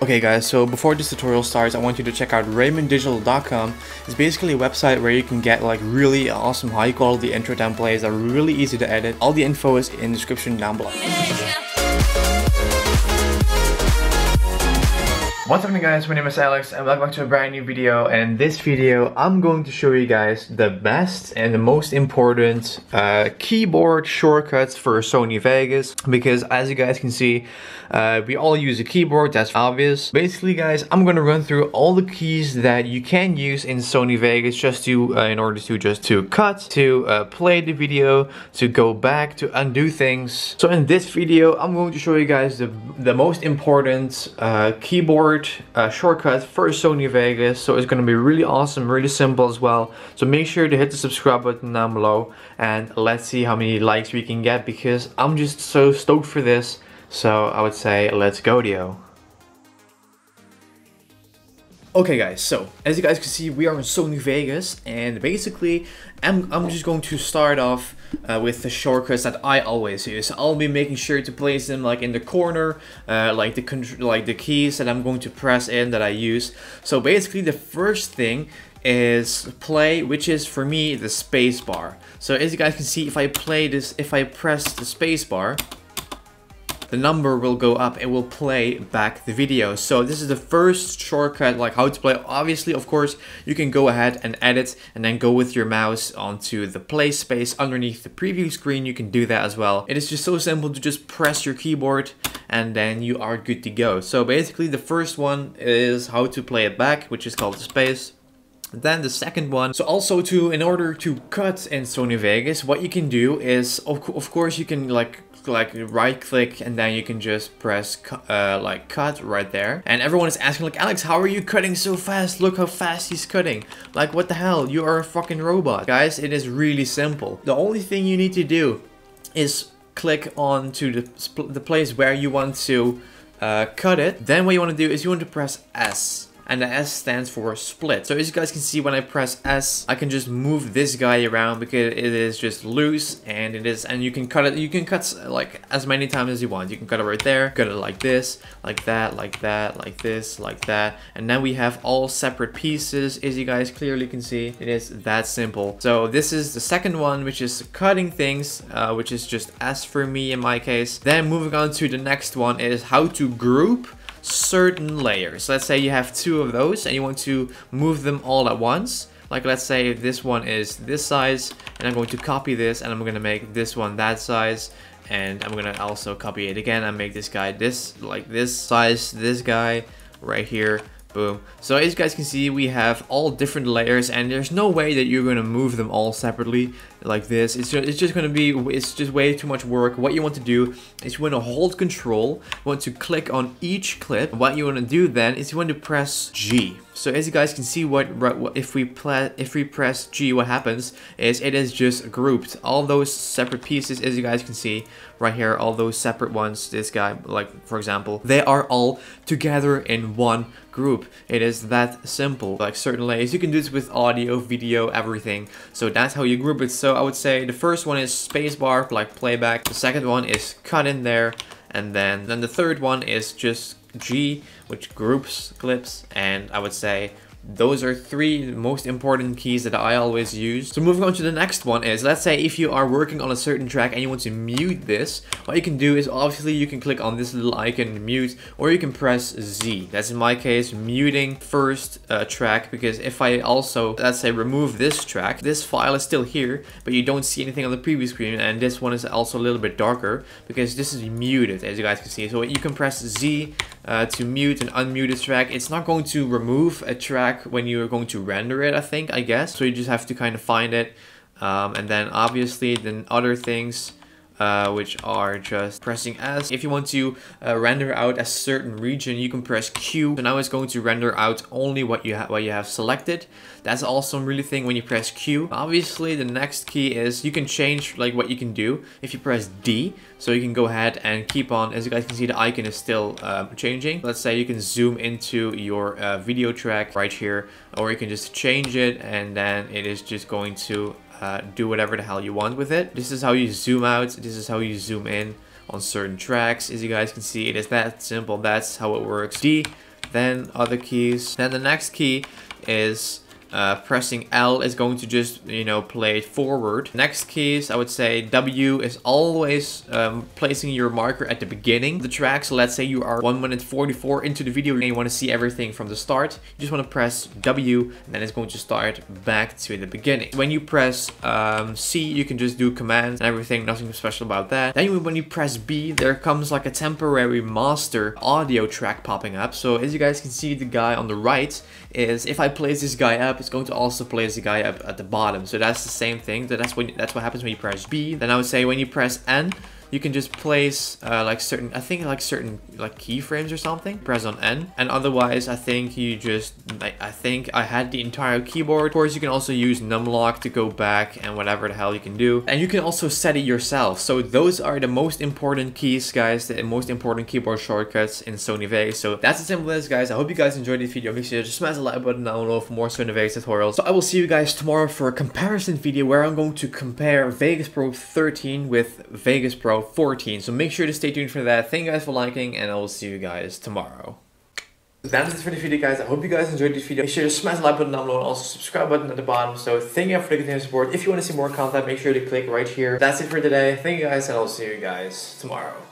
Okay guys, so before this tutorial starts, I want you to check out RaminDigital.com. It's basically a website where you can get like really awesome high quality intro templates that are really easy to edit. All the info is in the description down below. What's up guys, my name is Alex and welcome back to a brand new video and in this video I'm going to show you guys the best and the most important uh, keyboard shortcuts for Sony Vegas because as you guys can see uh, we all use a keyboard, that's obvious. Basically guys, I'm gonna run through all the keys that you can use in Sony Vegas just to, uh, in order to just to cut, to uh, play the video, to go back, to undo things. So in this video, I'm going to show you guys the, the most important uh, keyboard uh, shortcut for Sony Vegas. So it's going to be really awesome, really simple as well. So make sure to hit the subscribe button down below and let's see how many likes we can get because I'm just so stoked for this. So I would say let's go Dio. Okay guys, so as you guys can see we are in Sony Vegas and basically I'm, I'm just going to start off uh, with the shortcuts that I always use. I'll be making sure to place them like in the corner, uh, like the like the keys that I'm going to press in that I use. So basically the first thing is play, which is for me the space bar. So as you guys can see, if I play this, if I press the space bar, the number will go up it will play back the video. So this is the first shortcut like how to play. Obviously of course you can go ahead and edit and then go with your mouse onto the play space underneath the preview screen. You can do that as well. It is just so simple to just press your keyboard and then you are good to go. So basically the first one is how to play it back which is called the space then the second one, so also to, in order to cut in Sony Vegas, what you can do is, of, of course you can like like right click and then you can just press uh, like cut right there. And everyone is asking like Alex how are you cutting so fast? Look how fast he's cutting. Like what the hell? You are a fucking robot. Guys it is really simple. The only thing you need to do is click on to the, the place where you want to uh, cut it. Then what you want to do is you want to press S and the S stands for split. So as you guys can see when I press S, I can just move this guy around because it is just loose and it is, and you can cut it, you can cut like as many times as you want. You can cut it right there, cut it like this, like that, like that, like this, like that. And now we have all separate pieces as you guys clearly can see. It is that simple. So this is the second one, which is cutting things, uh, which is just S for me in my case. Then moving on to the next one is how to group certain layers. Let's say you have two of those and you want to move them all at once. Like let's say this one is this size and I'm going to copy this and I'm going to make this one that size and I'm going to also copy it again and make this guy this like this size, this guy right here Boom. So as you guys can see, we have all different layers and there's no way that you're going to move them all separately like this. It's just, it's just going to be, it's just way too much work. What you want to do is you want to hold control, you want to click on each clip. What you want to do then is you want to press G. So as you guys can see, what if we if we press G, what happens is it is just grouped. All those separate pieces, as you guys can see right here, all those separate ones, this guy, like for example, they are all together in one group. It is that simple. Like certain layers, you can do this with audio, video, everything. So that's how you group it. So I would say the first one is spacebar, like playback. The second one is cut in there. And then, then the third one is just G, which groups clips, and I would say those are three most important keys that I always use. So moving on to the next one is, let's say if you are working on a certain track and you want to mute this, what you can do is obviously you can click on this little icon mute or you can press Z. That's in my case muting first uh, track because if I also, let's say remove this track, this file is still here, but you don't see anything on the previous screen and this one is also a little bit darker because this is muted as you guys can see. So you can press Z uh, to mute and unmute a track. It's not going to remove a track when you're going to render it, I think, I guess. So you just have to kind of find it. Um, and then obviously then other things uh, which are just pressing S. If you want to uh, render out a certain region, you can press Q. So now it's going to render out only what you have what you have selected. That's also really thing when you press Q. Obviously, the next key is you can change like what you can do if you press D. So you can go ahead and keep on, as you guys can see, the icon is still uh, changing. Let's say you can zoom into your uh, video track right here, or you can just change it and then it is just going to uh, do whatever the hell you want with it. This is how you zoom out, this is how you zoom in on certain tracks. As you guys can see, it is that simple, that's how it works. D then other keys. Then the next key is uh, pressing L is going to just, you know, play it forward. Next keys, I would say W is always um, placing your marker at the beginning. Of the track, so let's say you are 1 minute 44 into the video and you want to see everything from the start. You just want to press W and then it's going to start back to the beginning. When you press um, C, you can just do commands and everything, nothing special about that. Then when you press B, there comes like a temporary master audio track popping up. So as you guys can see, the guy on the right is if I place this guy up, it's going to also place the guy up at the bottom. So that's the same thing. So that's when that's what happens when you press B. Then I would say when you press N, you can just place uh, like certain, I think like certain like keyframes or something. Press on N. And otherwise, I think you just, I, think I had the entire keyboard. Of course, you can also use numlock to go back and whatever the hell you can do. And you can also set it yourself. So those are the most important keys, guys, the most important keyboard shortcuts in Sony Vegas. So that's as simple as guys. I hope you guys enjoyed this video. Make sure to smash the like button down below for more Sony Vegas tutorials. So I will see you guys tomorrow for a comparison video where I'm going to compare Vegas Pro 13 with Vegas Pro 14. So make sure to stay tuned for that. Thank you guys for liking, and I will see you guys tomorrow. That's it for the video guys. I hope you guys enjoyed this video. Make sure to smash the like button down below and also subscribe button at the bottom. So thank you for the continued support. If you want to see more content, make sure to click right here. That's it for today. Thank you guys and I'll see you guys tomorrow.